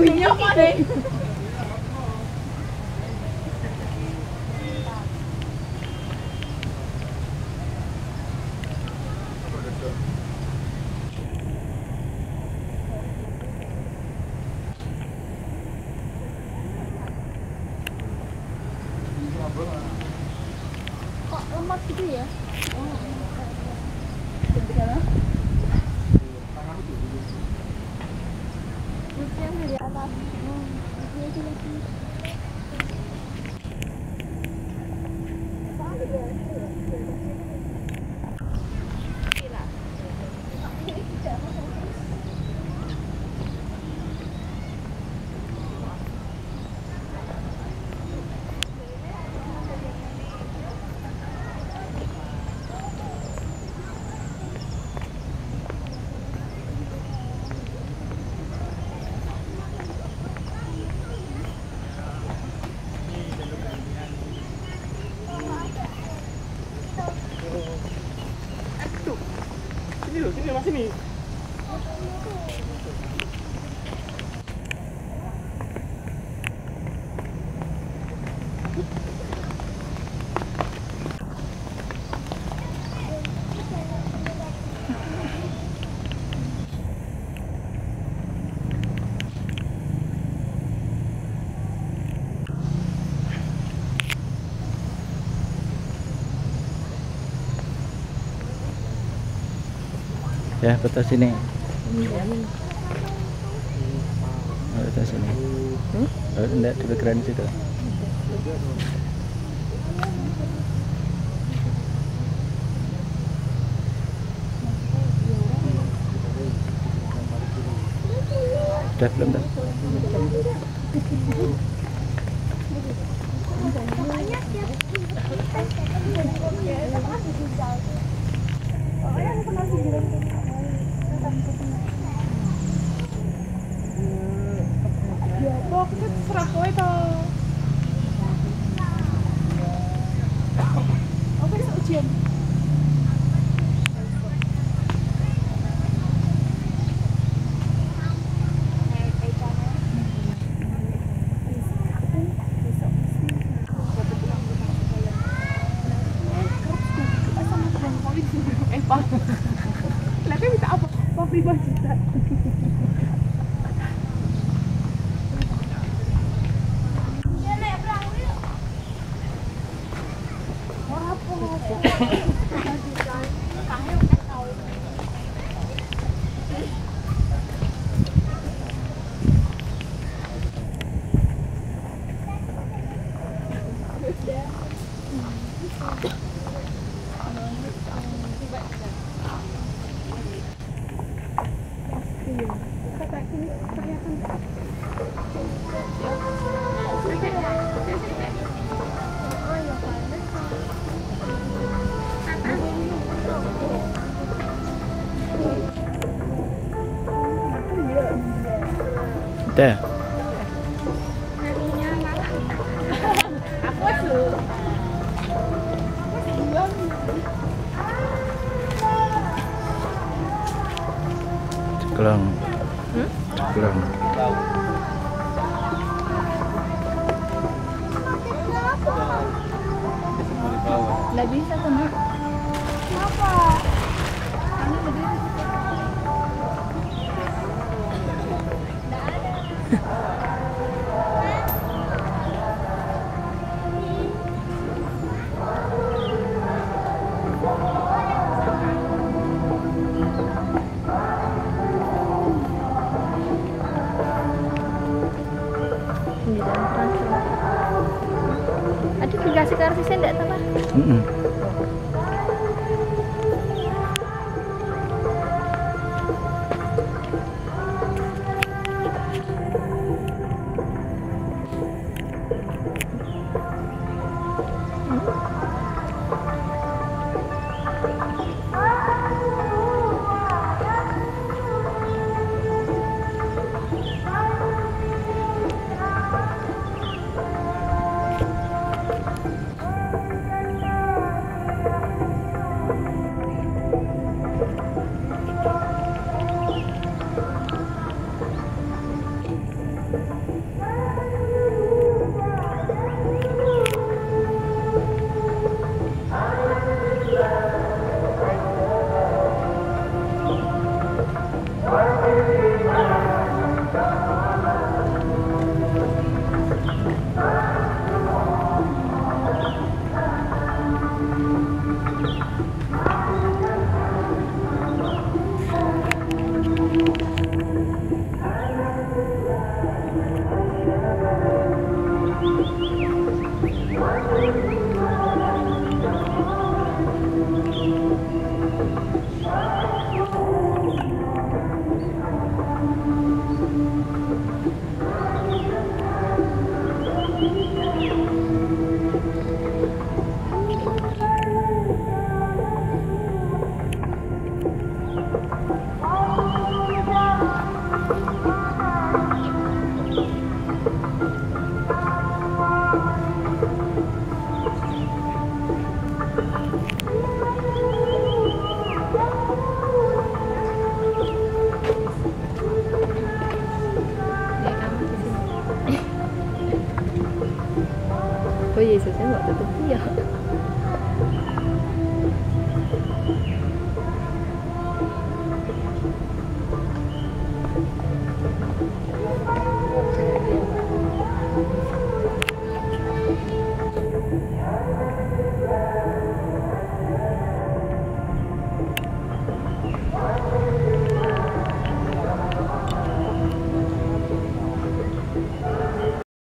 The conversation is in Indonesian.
Mình. Sini loh, sini mas sini. Ya, betul sini. Oh, betul sini. Oh, enggak di background situ. Udah belum dah? Bye. Aku asu. Ceklong. Ceklong. Nggak bisa. Dikasih kartu saya enggak tahu. Mm-mm.